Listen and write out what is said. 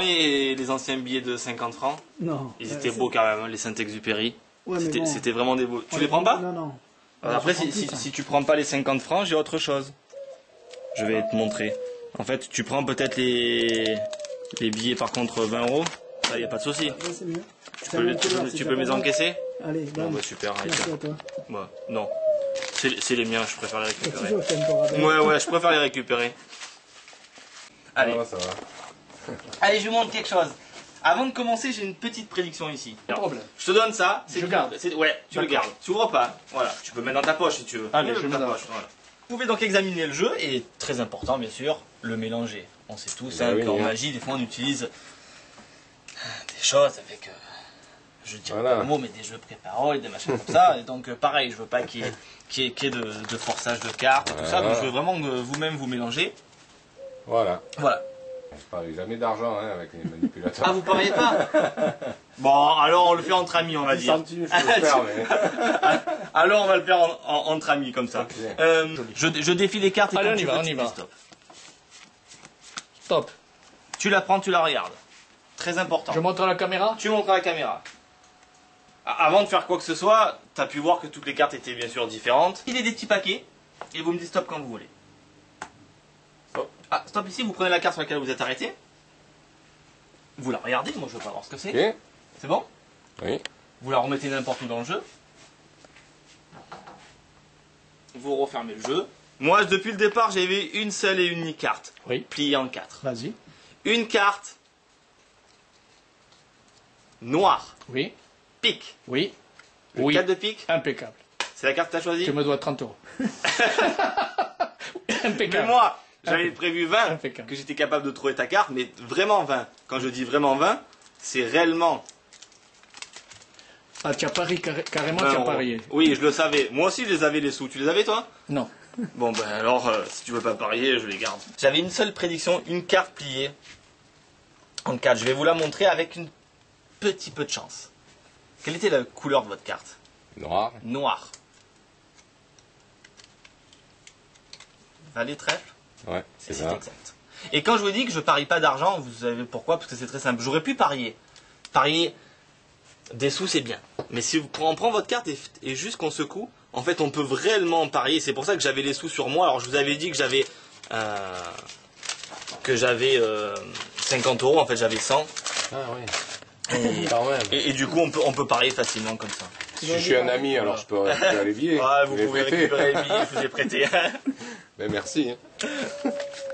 les anciens billets de 50 francs Non. Ils étaient beaux quand même, les Saint-Exupéry. Ouais, C'était bon, vraiment des beaux. Tu les prends pas Non, non. Alors Après, je prends si, plus, si, hein. si tu prends pas les 50 francs, j'ai autre chose. Je vais te montrer. En fait, tu prends peut-être les, les billets par contre 20 euros. Ça, y a pas de souci. Ouais, c'est mieux. Tu peux, les- tu peux- tu peux me les encaisser Allez, Bon, bah super. allez, Merci à toi. Bah, non. C'est les miens, je préfère les récupérer. toujours. Ouais, ouais, je préfère les récupérer. Allez. Ça va, ça va. Allez, je vous montre quelque chose. Avant de commencer, j'ai une petite prédiction ici. Pas de problème. Je te donne ça. Je garde. Ouais, tu le D'accord. gardes. Tu ouvres pas. Voilà. Tu peux le mettre dans ta poche si tu veux. Allez, je le mets dans poche. Voilà. Vous pouvez donc examiner le jeu et très important, bien sûr, le mélanger. On sait tous Bah hein, oui, qu'en hein. magie, des fois, on utilise des choses avec. euh, je dis Voilà. pas le mot, mais des jeux préparés, des machins comme ça. Et donc, euh, pareil, je veux pas qu'il y ait, qu'il y ait- qu'il y ait de, de forçage de cartes et tout ça. Voilà. Donc, je veux vraiment que vous-même vous mélangez. Voilà. Voilà. Je parie jamais d'argent hein, avec les manipulateurs. Ah, vous pariez pas Bon, alors on le fait entre amis, on va 10 dire. centimes, je peux le faire, mais... Alors on va le faire en- en- entre amis comme ça. Euh, je, je défie les cartes et Allez, quand on y tu va, veux, on tu y dis va. stop. Stop. Tu la prends, tu la regardes. Très important. Je montre à la caméra? Tu montres à la caméra. Avant de faire quoi que ce soit, tu as pu voir que toutes les cartes étaient bien sûr différentes. Il est des petits paquets et vous me dites stop quand vous voulez. Stop. Ah, stop ici, vous prenez la carte sur laquelle vous êtes arrêté. Vous la regardez, moi je veux pas voir ce que c'est. Ok C'est bon? Oui. Vous la remettez n'importe où dans le jeu. Vous refermez le jeu. Moi, depuis le départ, j'avais une seule et unique carte, Oui. pliée en quatre. Vas-y. Une carte noire, Oui. pique. Oui. Le Oui. 4 de pique, Impeccable. c'est la carte que tu as choisie? Tu me dois 30 euros. Mais Impeccable. J'avais prévu 20, Impeccable. que j'étais capable de trouver ta carte, mais vraiment 20. Quand je dis vraiment 20, c'est réellement Ah, tu as parié carré- carrément, 20 tu as parié. Oui, je le savais. Moi aussi, je les avais les sous. Tu les avais, toi? Non. Bon ben alors, euh, si tu veux pas parier, je les garde. J'avais une seule prédiction, une carte pliée en 4. Je vais vous la montrer avec une petit peu de chance. Quelle était la couleur de votre carte? Noir. Noir. Valet trèfle? Ouais, Et c'est ça. exact. Et quand je vous dis que je parie pas d'argent, vous savez pourquoi? Parce que c'est très simple. J'aurais pu parier. Parier des sous, c'est bien. Mais si vous- on prend votre carte et, et juste qu'on secoue, en fait, on peut réellement parier. C'est pour ça que j'avais les sous sur moi. Alors, je vous avais dit que j'avais euh, que j'avais euh, 50 euros. En fait, j'avais 100. Ah oui. Et, Quand même. et- et du coup, on peut, on peut parier facilement comme ça. Si je suis un ami, alors je peux récupérer les billets. Ouais, vous pouvez prêter. récupérer les billets, je vous ai prêté. Mais merci. hein.